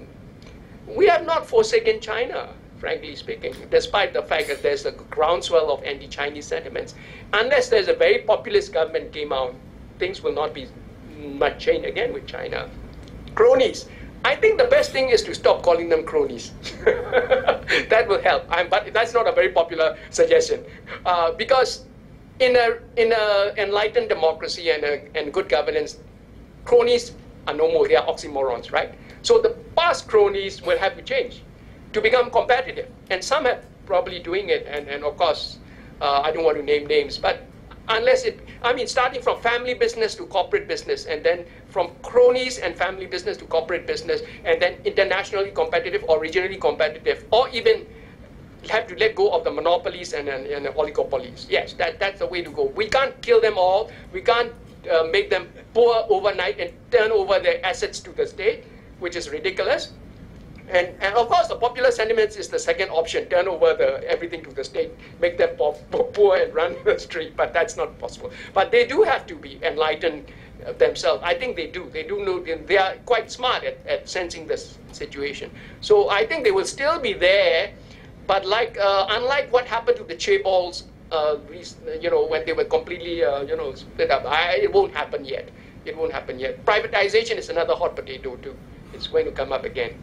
we have not forsaken China, frankly speaking, despite the fact that there's a groundswell of anti-Chinese sentiments. Unless there's a very populist government came out things will not be much change again with China. Cronies. I think the best thing is to stop calling them cronies. that will help. I'm, but that's not a very popular suggestion uh, because in a in a enlightened democracy and a, and good governance, cronies are no more. They are oxymorons, right? So the past cronies will have to change to become competitive, and some have probably doing it. And and of course, uh, I don't want to name names, but unless it, I mean, starting from family business to corporate business, and then from cronies and family business to corporate business, and then internationally competitive or regionally competitive, or even have to let go of the monopolies and, and, and oligopolies. Yes, that, that's the way to go. We can't kill them all. We can't uh, make them poor overnight and turn over their assets to the state, which is ridiculous. And, and of course, the popular sentiments is the second option, turn over the, everything to the state, make them poor, and run the street, but that's not possible. But they do have to be enlightened uh, themselves. I think they do. They do know, they are quite smart at, at sensing this situation. So I think they will still be there, but like, uh, unlike what happened to the chaebols, uh, you know, when they were completely, uh, you know, split up, I, it won't happen yet. It won't happen yet. Privatization is another hot potato too. It's going to come up again.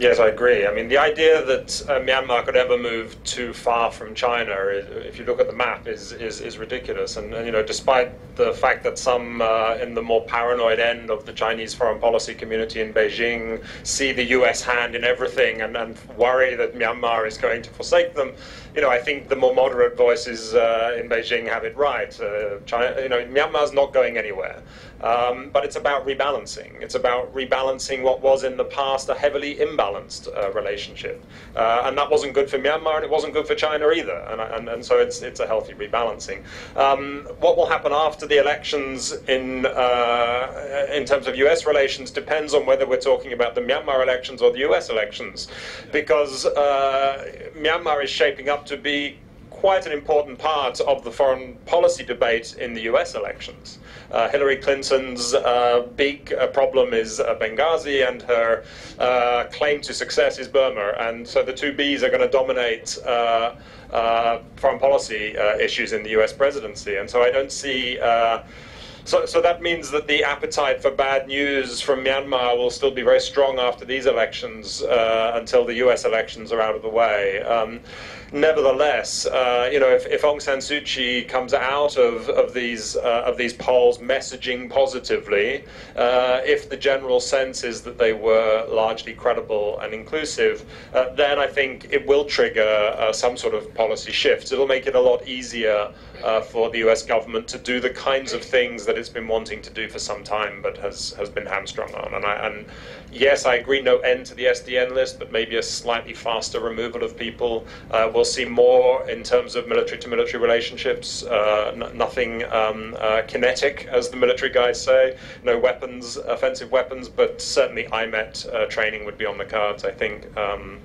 Yes, I agree. I mean, the idea that uh, Myanmar could ever move too far from China, if you look at the map, is is, is ridiculous. And, and, you know, despite the fact that some uh, in the more paranoid end of the Chinese foreign policy community in Beijing see the U.S. hand in everything and, and worry that Myanmar is going to forsake them, you know, I think the more moderate voices uh, in Beijing have it right. Uh, China, you know, Myanmar's not going anywhere. Um, but it's about rebalancing. It's about rebalancing what was in the past a heavily imbalanced uh, relationship. Uh, and that wasn't good for Myanmar and it wasn't good for China either. And, and, and so it's, it's a healthy rebalancing. Um, what will happen after the elections in, uh, in terms of US relations depends on whether we're talking about the Myanmar elections or the US elections. Because uh, Myanmar is shaping up to be quite an important part of the foreign policy debate in the US elections. Uh, Hillary Clinton's uh, big uh, problem is uh, Benghazi, and her uh, claim to success is Burma. And so the two Bs are going to dominate uh, foreign policy issues in the US presidency. And so I don't see. So, so, that means that the appetite for bad news from Myanmar will still be very strong after these elections uh, until the US elections are out of the way. Um, nevertheless, uh, you know, if, if, Aung San Suu Kyi comes out of, of these uh, of these polls messaging positively, uh, if the general sense is that they were largely credible and inclusive, uh, then I think it will trigger uh, some sort of policy shift. It'll make it a lot easier uh, for the U.S. government to do the kinds of things that it's been wanting to do for some time, but has has been hamstrung on. And, I, and yes, I agree, no end to the SDN list, but maybe a slightly faster removal of people. Uh, we'll see more in terms of military to military relationships, uh, n- nothing um, uh, kinetic, as the military guys say, no weapons, offensive weapons, but certainly IMET uh, training would be on the cards, I think. Um,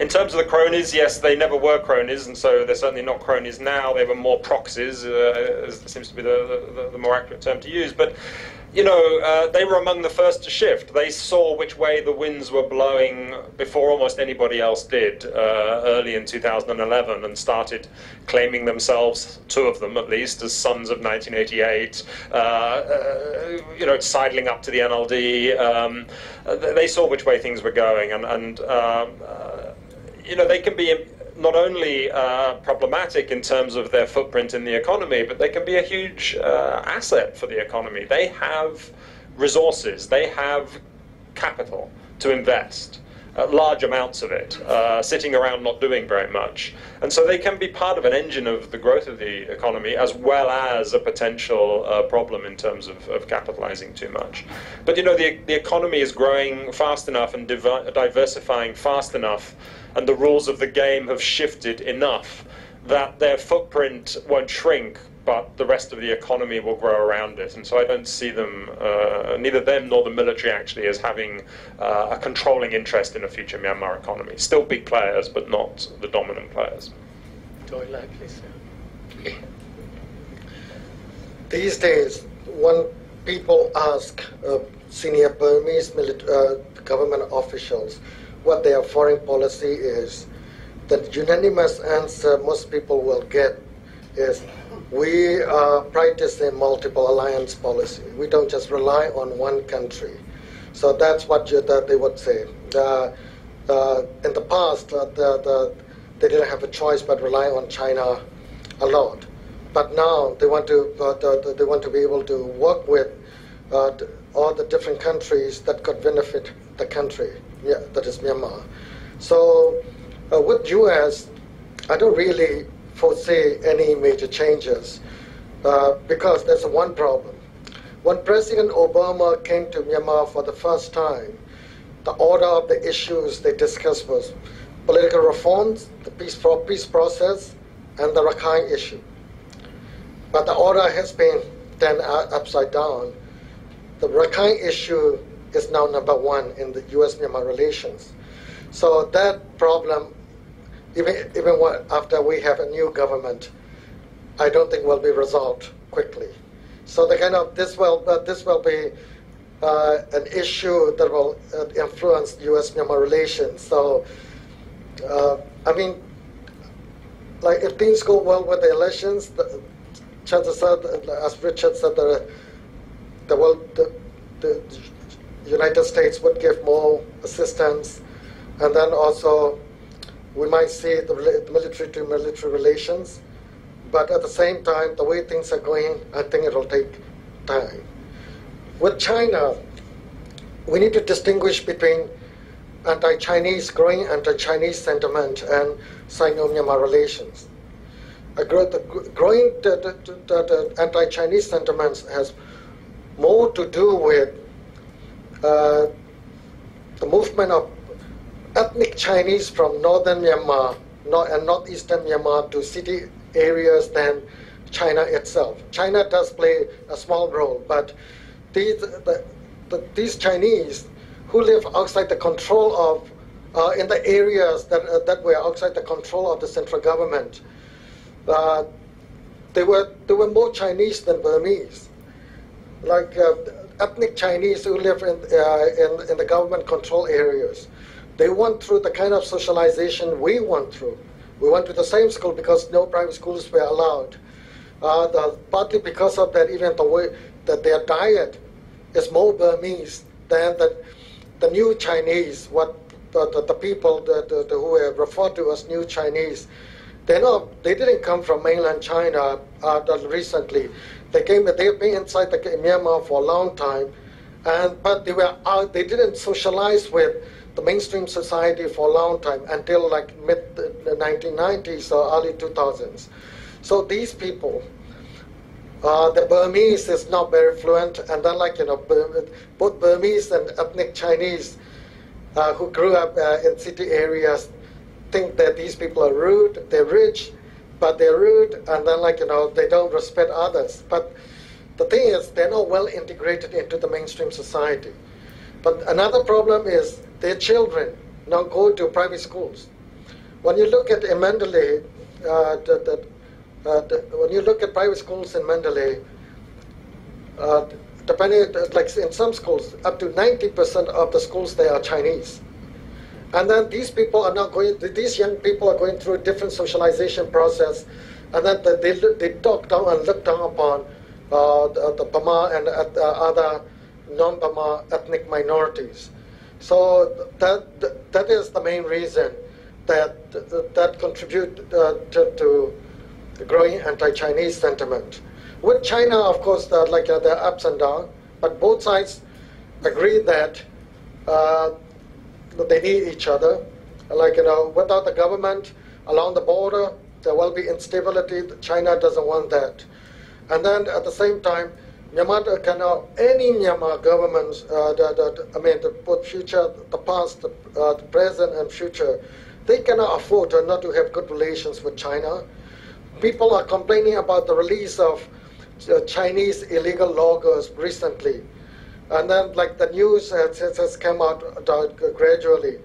in terms of the cronies, yes, they never were cronies, and so they're certainly not cronies now. They were more proxies, uh, seems to be the, the, the, more accurate term to use. But you know, uh, they were among the first to shift. They saw which way the winds were blowing before almost anybody else did uh, early in 2011 and started claiming themselves, two of them at least, as sons of 1988, uh, uh, you know, sidling up to the NLD. Um, they saw which way things were going and, and um, uh, you know, they can be not only uh, problematic in terms of their footprint in the economy, but they can be a huge uh, asset for the economy. They have resources, they have capital to invest. Uh, large amounts of it, uh, sitting around not doing very much. And so they can be part of an engine of the growth of the economy as well as a potential uh, problem in terms of, of, capitalizing too much. But you know, the, the economy is growing fast enough and divi- diversifying fast enough and the rules of the game have shifted enough that their footprint won't shrink, but the rest of the economy will grow around it. And so I don't see them, uh, neither them nor the military actually, as having uh, a controlling interest in a future Myanmar economy. Still big players, but not the dominant players. These days, when people ask uh, senior Burmese uh, government officials, what their foreign policy is, the unanimous answer most people will get is we are practicing multiple alliance policy. We don't just rely on one country. So that's what they would say. In the past, the, the, they didn't have a choice but rely on China a lot. But now they want to uh, they want to be able to work with uh, all the different countries that could benefit the country, yeah, that is Myanmar. So uh, with U.S., I don't really foresee any major changes uh, because there's one problem. When President Obama came to Myanmar for the first time, the order of the issues they discussed was political reforms, the peace, peace process, and the Rakhine issue. But the order has been then upside down. The Rakhine issue is now number one in the U.S.-Myanmar relations. So that problem, even, even after we have a new government, I don't think will be resolved quickly. So the kind of this will uh, this will be uh, an issue that will uh, influence U.S.-Myanmar relations. So uh, I mean, like if things go well with the elections, the, chances are, as Richard said, the, the, United States would give more assistance, and then also we might see the military to military relations. But at the same time, the way things are going, I think it will take time. With China, we need to distinguish between anti-Chinese, growing anti-Chinese sentiment and Sino-Myanmar relations. A grow, the growing the, the, the, anti-Chinese sentiments has more to do with uh, the movement of ethnic Chinese from northern Myanmar and northeastern Myanmar to city areas than China itself. China does play a small role, but these, the, the, these Chinese who live outside the control of, uh, in the areas that, uh, that were outside the control of the central government. Uh, they were they were more Chinese than Burmese, like uh, ethnic Chinese who live in, uh, in in the government control areas. They went through the kind of socialization we went through. We went to the same school because no private schools were allowed. Uh, the, partly because of that, even the way that their diet is more Burmese than the the new Chinese, what the, the, the people that, the, the, who are referred to as new Chinese, they not they didn't come from mainland China uh, recently. They came they've been inside the Myanmar for a long time, and but they were uh, they didn't socialize with the mainstream society for a long time until like mid 1990s or early 2000s. So these people uh, the Burmese is not very fluent, and then like you know, both Burmese and ethnic Chinese uh, who grew up uh, in city areas think that these people are rude, they're rich, but they're rude, and then like you know, they don't respect others. But the thing is, they're not well integrated into the mainstream society. But another problem is their children now go to private schools. When you look at in Mandalay, uh, the, the uh, when you look at private schools in Mandalay, uh, depending, like in some schools, up to 90% of the schools there are Chinese. And then these people are not going, these young people are going through a different socialization process, and then they, they talk down and look down upon uh, the, the Burma and uh, other non-Burma ethnic minorities. So that, that is the main reason that that contribute uh, to, to the growing anti-Chinese sentiment. With China, of course, there are like uh, there are ups and downs, but both sides agree that uh, they need each other. Like you know, without the government along the border, there will be instability. China doesn't want that. And then at the same time, Myanmar cannot, any Myanmar governments, uh, the, I mean, the both future, the past, the, uh, the present, and future, they cannot afford not to have good relations with China people are complaining about the release of uh, Chinese illegal loggers recently. And then, like the news has, has come out uh, gradually.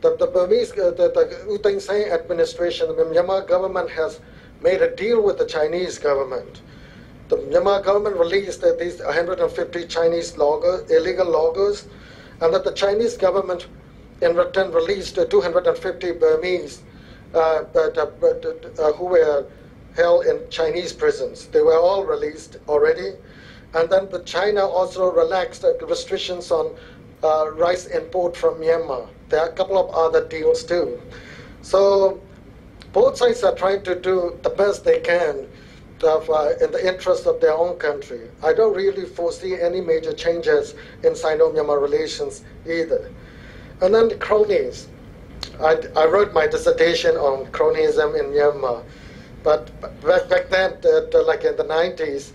The, the Burmese, uh, the, the U Thein Sein administration, the Myanmar government has made a deal with the Chinese government. The Myanmar government released uh, these 150 Chinese loggers, illegal loggers, and that the Chinese government in return released 250 Burmese uh, but, uh, who were held in Chinese prisons. They were all released already. And then the China also relaxed restrictions on uh, rice import from Myanmar. There are a couple of other deals too. So both sides are trying to do the best they can of, uh, in the interest of their own country. I don't really foresee any major changes in Sino-Myanmar relations either. And then the cronies. I, I wrote my dissertation on cronyism in Myanmar, but back, then, like in the 90s,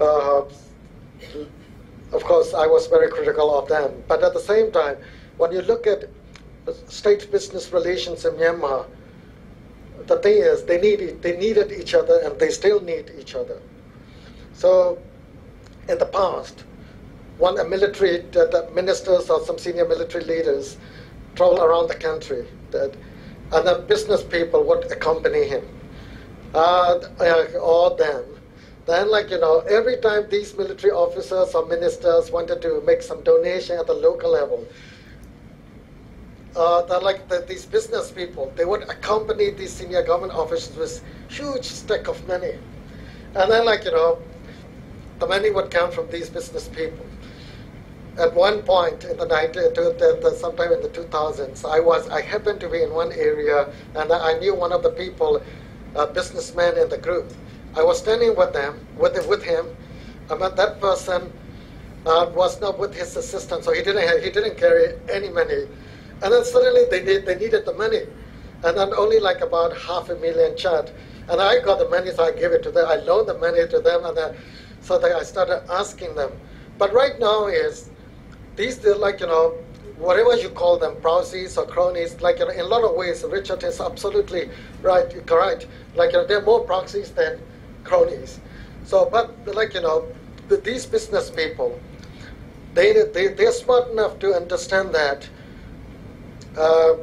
uh, of course, I was very critical of them. But at the same time, when you look at state business relations in Myanmar, the thing is, they needed, they needed each other and they still need each other. So, in the past, when a military the, the ministers or some senior military leaders travel around the country, that, and then business people would accompany him, uh, or them. Then, like you know, every time these military officers or ministers wanted to make some donation at the local level, uh, like the, these business people. They would accompany these senior government officials with huge stack of money. And then, like, you know, the money would come from these business people. At one point in the 90s, sometime in the 2000s, I was, I happened to be in one area and I knew one of the people, a businessman in the group. I was standing with them, with, with him, but that person uh, was not with his assistant, so he didn't, have, he didn't carry any money. And then suddenly they, need, they needed the money. And then only like about half a million kyat. And I got the money, so I gave it to them. I loaned the money to them, and then, so that I started asking them. But right now is, these, they're like, you know, whatever you call them, proxies or cronies, like you know, in a lot of ways, Richard is absolutely right, correct. Like you know, there are more proxies than cronies. So, but like you know, these business people, they, they, they're smart enough to understand that uh,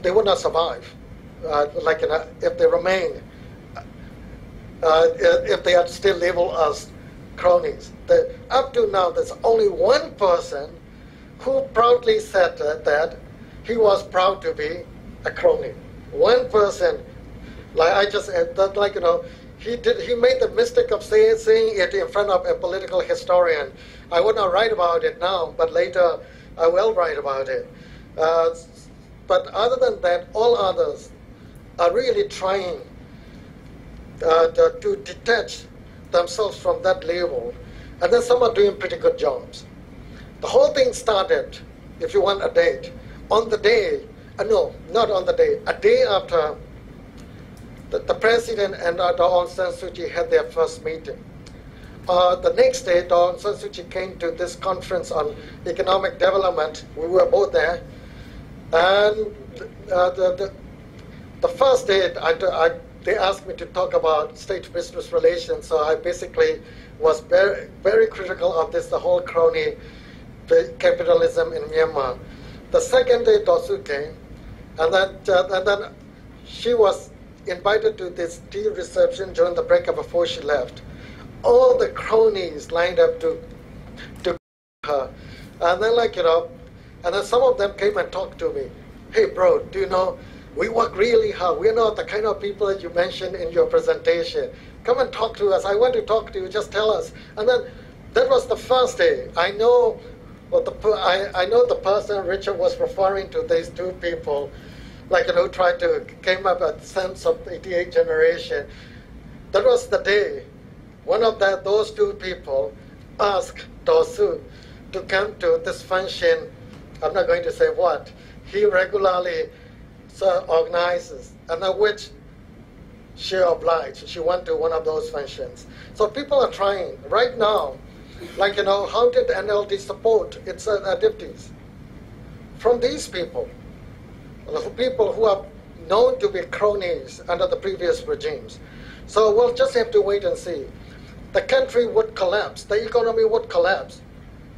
they would not survive. Uh, like in a, if they remain, uh, if they are still labeled as cronies. The, up to now, there's only one person who proudly said that, that he was proud to be a crony. One person, like I just that, like you know, he did he made the mistake of saying saying it in front of a political historian. I would not write about it now, but later I will write about it. Uh, but other than that, all others are really trying uh, to, to, detach themselves from that label. And then some are doing pretty good jobs. The whole thing started, if you want a date, on the day, uh, no, not on the day, a day after the, the president and uh, Aung San Suu Kyi had their first meeting. Uh, the next day, Aung San Suu Kyi came to this conference on economic development. We were both there. And uh, the, the, the, first day, I, I, they asked me to talk about state-business relations. So I basically was very, very critical of this, the whole crony capitalism in Myanmar. The second day, Daw Suu came, and then, uh, and then she was invited to this tea reception during the breakup before she left all the cronies lined up to to her. And then like, you know, and then some of them came and talked to me. Hey bro, do you know, we work really hard. We're not the kind of people that you mentioned in your presentation. Come and talk to us. I want to talk to you. Just tell us. And then that was the first day. I know what the I, I know the person Richard was referring to. These two people, like you know, tried to came up a sense of 88 generation. That was the day one of the, those two people asked Daw Suu to come to this function. I'm not going to say what. He regularly so organizes, and at which she obliged. She went to one of those functions. So people are trying right now, like you know, how did NLD support its uh, activities? From these people, the people who are known to be cronies under the previous regimes. So we'll just have to wait and see the country would collapse, the economy would collapse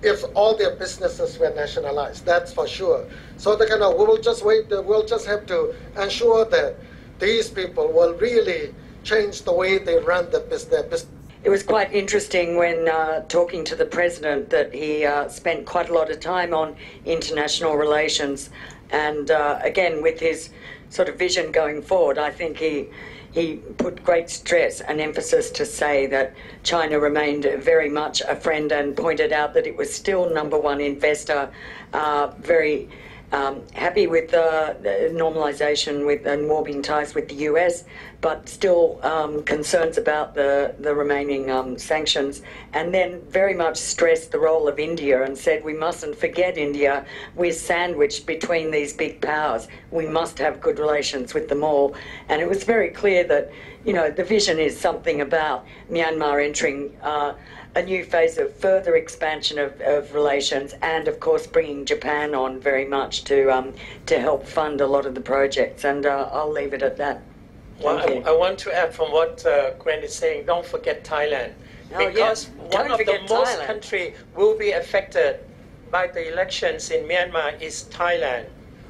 if all their businesses were nationalized. That's for sure. So the kind of we will just wait. We'll just have to ensure that these people will really change the way they run the business. It was quite interesting when uh, talking to the president that he uh, spent quite a lot of time on international relations, and uh, again with his sort of vision going forward, I think he he put great stress and emphasis to say that China remained very much a friend and pointed out that it was still number one investor, uh, very um, happy with uh, the normalisation with and warming ties with the US, but still um, concerns about the, the remaining um, sanctions. And then very much stressed the role of India and said we mustn't forget India. We're sandwiched between these big powers. We must have good relations with them all. And it was very clear that, you know, the vision is something about Myanmar entering. Uh, a new phase of further expansion of, of relations, and of course bringing Japan on very much to um, to help fund a lot of the projects. And uh, I'll leave it at that. Well, I, I, want to add from what uh, Gwen is saying. Don't forget Thailand, oh, because yeah. one of the most country will be affected by the elections in Myanmar is Thailand.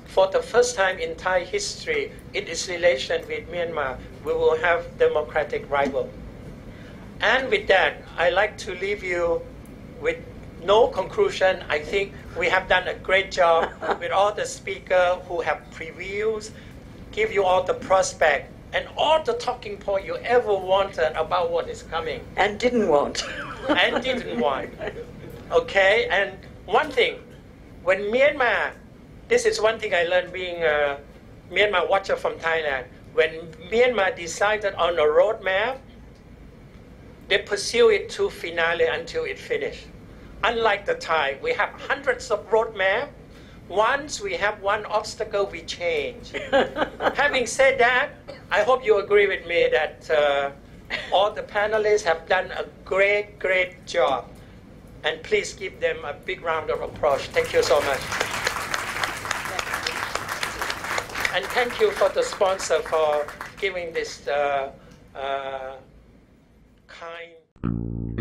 For the first time in Thai history, in its relation with Myanmar, we will have democratic rival. And with that, I like to leave you with no conclusion. I think we have done a great job with all the speakers who have previews, give you all the prospect and all the talking point you ever wanted about what is coming. And didn't want. and didn't want. Okay, and one thing, when Myanmar, this is one thing I learned being a Myanmar watcher from Thailand. When Myanmar decided on a roadmap, they pursue it to finale until it finished. Unlike the Thai, we have hundreds of roadmap. Once we have one obstacle, we change. Having said that, I hope you agree with me that uh, all the panelists have done a great, great job. And please give them a big round of applause. Thank you so much. And thank you for the sponsor for giving this uh, uh, kind